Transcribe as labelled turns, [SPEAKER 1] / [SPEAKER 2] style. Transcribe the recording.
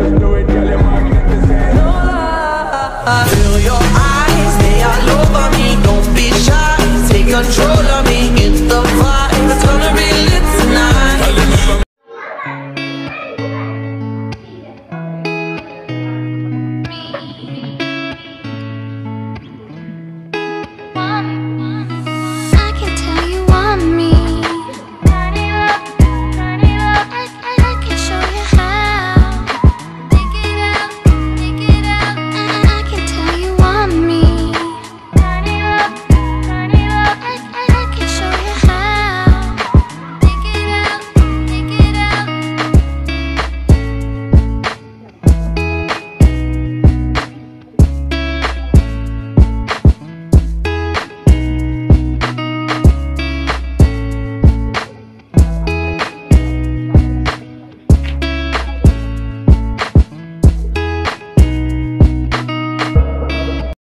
[SPEAKER 1] just Feel your eyes, they all over me. Don't be shy, take control of me, It's the vibe.